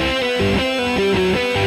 Música